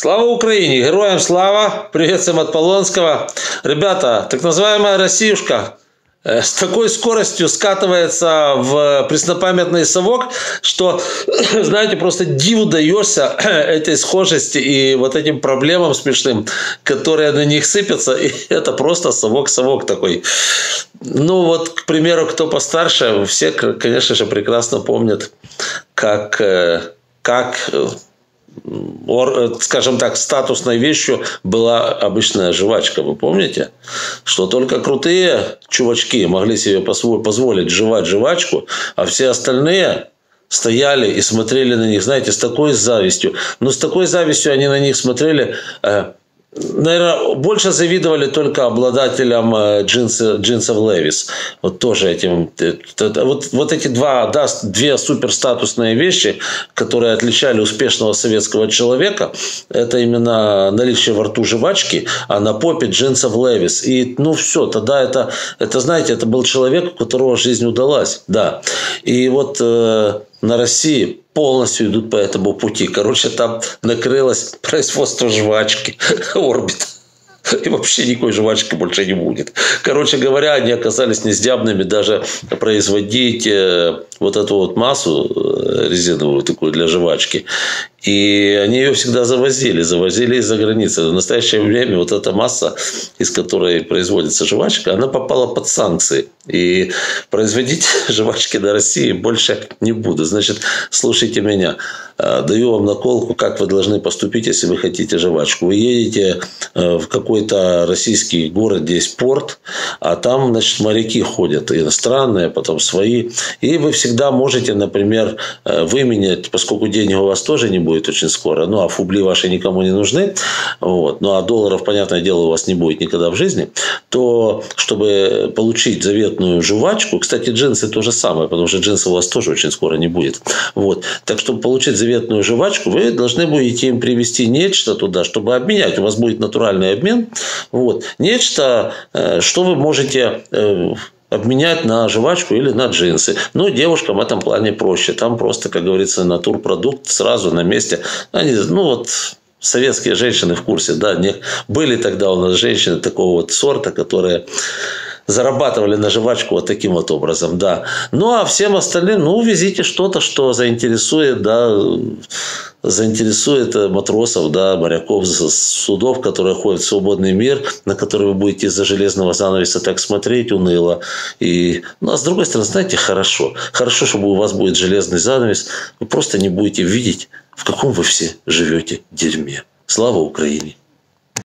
Слава Украине! Героям слава! Привет всем от Полонского. Ребята, так называемая Россиюшка э, с такой скоростью скатывается в преснопамятный совок, что, знаете, просто диву даешься этой схожести и вот этим проблемам смешным, которые на них сыпятся. И это просто совок-совок такой. Ну вот, к примеру, кто постарше, все, конечно же, прекрасно помнят, как, э, как э, скажем так, статусной вещью была обычная жвачка. Вы помните? Что только крутые чувачки могли себе позволить жевать жвачку, а все остальные стояли и смотрели на них, знаете, с такой завистью. Но с такой завистью они на них смотрели, э, Наверное, больше завидовали только обладателям э, джинсы, джинсов Левис. Вот тоже этим. Э, вот, вот эти два, да, две суперстатусные вещи, которые отличали успешного советского человека, это именно наличие во рту жвачки, а на попе джинсов Левис. И ну все, тогда это, это знаете, это был человек, у которого жизнь удалась. Да. И вот э, на России полностью идут по этому пути. Короче, там накрылось производство жвачки «Орбит». И вообще никакой жвачки больше не будет. Короче говоря, они оказались нездябными даже производить э, вот эту вот массу э, резиновую такую для жвачки. И они ее всегда завозили, завозили из-за границы. В настоящее время вот эта масса, из которой производится жвачка, она попала под санкции. И производить жвачки на России больше не буду. Значит, слушайте меня. А, даю вам наколку, как вы должны поступить, если вы хотите жвачку. Вы едете э, в какой-то российский город, где есть порт, а там, значит, моряки ходят, иностранные, потом свои. И вы всегда можете, например, э, выменять, поскольку денег у вас тоже не будет очень скоро. Ну, а фубли ваши никому не нужны. Вот. Ну, а долларов, понятное дело, у вас не будет никогда в жизни. То, чтобы получить заветную жвачку, кстати, джинсы то же самое, потому что джинсы у вас тоже очень скоро не будет. Вот. Так, чтобы получить заветную жвачку, вы должны будете им привезти нечто туда, чтобы обменять. У вас будет натуральный обмен. Вот. Нечто, э, что вы можете э, обменять на жвачку или на джинсы. Но девушкам в этом плане проще. Там просто, как говорится, натурпродукт сразу на месте. Они, ну вот, советские женщины в курсе, да, не, были тогда у нас женщины такого вот сорта, которые зарабатывали на жвачку вот таким вот образом, да. Ну, а всем остальным, ну, везите что-то, что заинтересует, да, заинтересует матросов, да, моряков, судов, которые ходят в свободный мир, на которые вы будете из-за железного занавеса так смотреть уныло. И, ну, а с другой стороны, знаете, хорошо. Хорошо, чтобы у вас будет железный занавес. Вы просто не будете видеть, в каком вы все живете дерьме. Слава Украине!